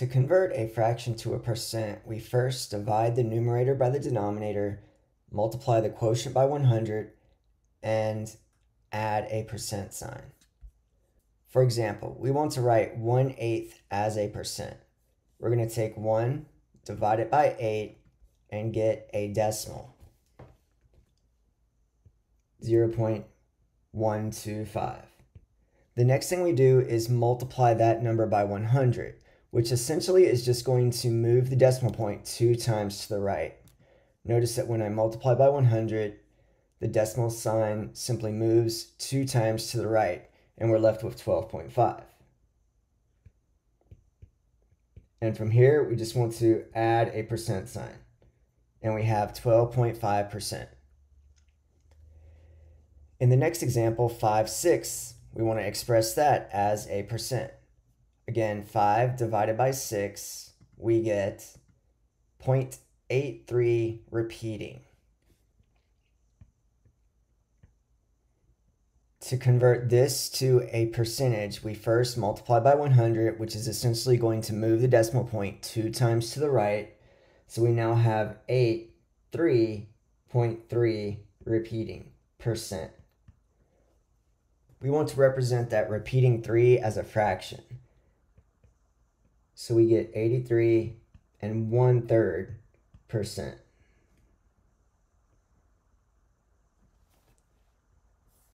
To convert a fraction to a percent, we first divide the numerator by the denominator, multiply the quotient by 100, and add a percent sign. For example, we want to write 1 eighth as a percent. We're going to take 1, divide it by 8, and get a decimal. 0.125. The next thing we do is multiply that number by 100 which essentially is just going to move the decimal point two times to the right. Notice that when I multiply by 100, the decimal sign simply moves two times to the right, and we're left with 12.5. And from here, we just want to add a percent sign, and we have 12.5%. In the next example, 5 6, we want to express that as a percent. Again, 5 divided by 6, we get 0.83 repeating. To convert this to a percentage, we first multiply by 100, which is essentially going to move the decimal point two times to the right. So we now have 83.3 repeating percent. We want to represent that repeating 3 as a fraction. So we get 83 and one third percent.